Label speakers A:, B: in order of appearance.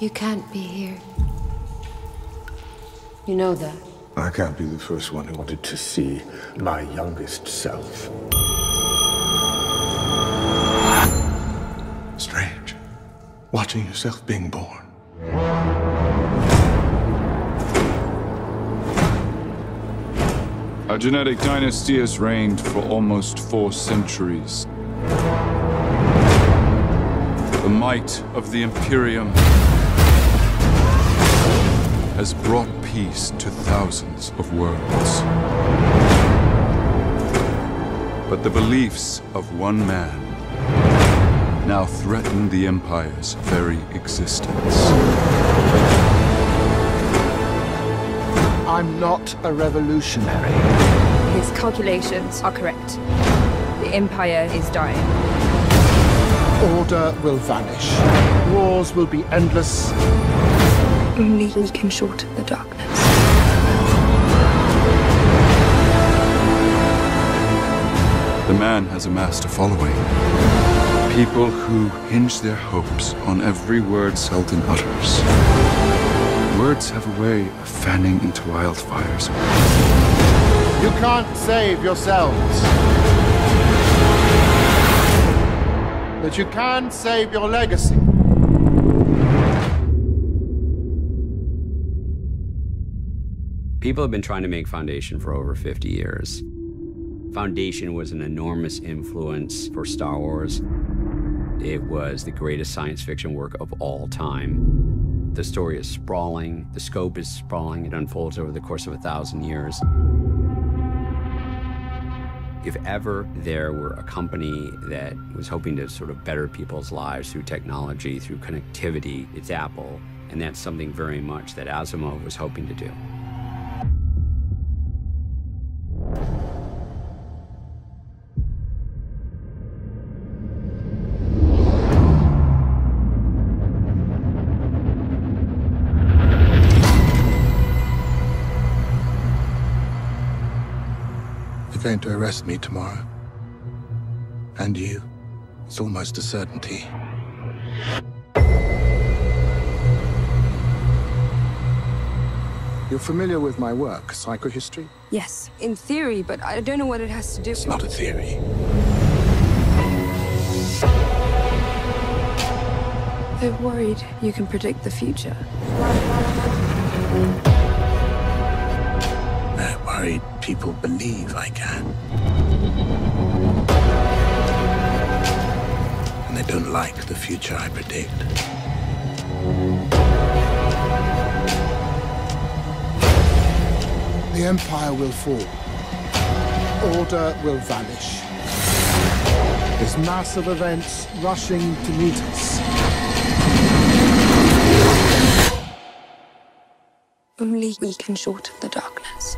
A: You can't be here. You know that.
B: I can't be the first one who wanted to see my youngest self. Strange. Watching yourself being born.
C: A genetic dynasty has reigned for almost four centuries. The might of the Imperium has brought peace to thousands of worlds. But the beliefs of one man now threaten the Empire's very existence.
D: I'm not a revolutionary.
E: His calculations are correct. The Empire is dying.
D: Order will vanish. Wars will be endless.
E: Only we can shorten the darkness.
C: The man has amassed a following. People who hinge their hopes on every word Seldon utters. Words have a way of fanning into wildfires.
D: You can't save yourselves. But you can save your legacy.
F: People have been trying to make Foundation for over 50 years. Foundation was an enormous influence for Star Wars. It was the greatest science fiction work of all time. The story is sprawling, the scope is sprawling, it unfolds over the course of a thousand years. If ever there were a company that was hoping to sort of better people's lives through technology, through connectivity, it's Apple. And that's something very much that Asimov was hoping to do.
B: They're going to arrest me tomorrow. And you. It's almost a certainty. You're familiar with my work, psychohistory?
E: Yes, in theory, but I don't know what it has to do
B: It's not a theory.
E: They're worried you can predict the future.
B: People believe I can. And they don't like the future I predict.
D: The Empire will fall. Order will vanish. There's massive events rushing to meet us.
E: Only we can shorten the darkness.